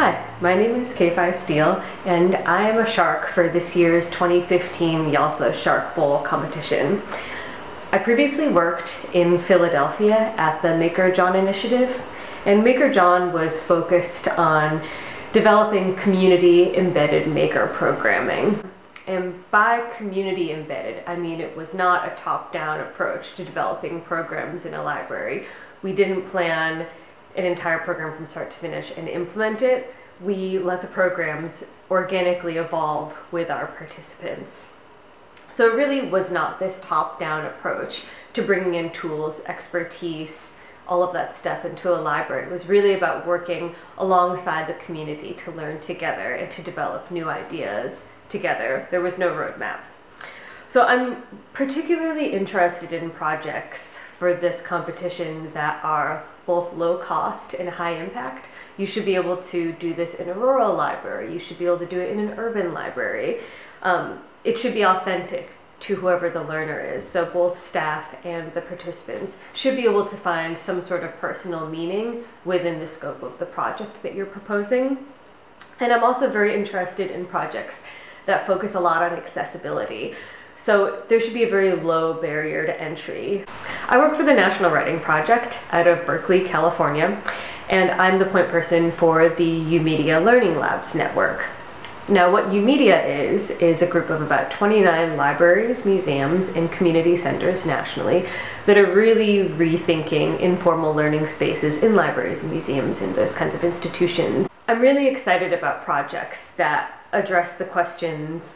Hi, my name is K-Fai Steele, and I am a shark for this year's 2015 YALSA Shark Bowl competition. I previously worked in Philadelphia at the Maker Jawn initiative, and Maker Jawn was focused on developing community embedded maker programming. And by community embedded, I mean it was not a top down approach to developing programs in a library. We didn't plan an entire program from start to finish and implement it. We let the programs organically evolve with our participants. So it really was not this top down approach to bringing in tools, expertise, all of that stuff into a library. It was really about working alongside the community to learn together and to develop new ideas together. There was no roadmap. So I'm particularly interested in projects for this competition that are both low cost and high impact. You should be able to do this in a rural library. You should be able to do it in an urban library. Um, it should be authentic to whoever the learner is. So both staff and the participants should be able to find some sort of personal meaning within the scope of the project that you're proposing. And I'm also very interested in projects that focus a lot on accessibility. So there should be a very low barrier to entry. I work for the National Writing Project out of Berkeley, California, and I'm the point person for the YOUmedia Learning Labs network. Now what YOUmedia is, is a group of about 29 libraries, museums, and community centers nationally that are really rethinking informal learning spaces in libraries and museums and those kinds of institutions. I'm really excited about projects that address the questions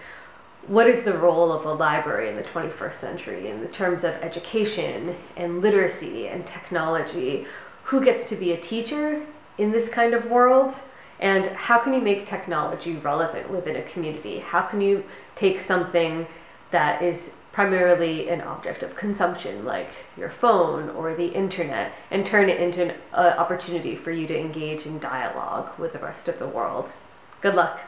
what is the role of a library in the 21st century in the terms of education and literacy and technology? Who gets to be a teacher in this kind of world? And how can you make technology relevant within a community? How can you take something that is primarily an object of consumption, like your phone or the internet, and turn it into an uh, opportunity for you to engage in dialogue with the rest of the world? Good luck.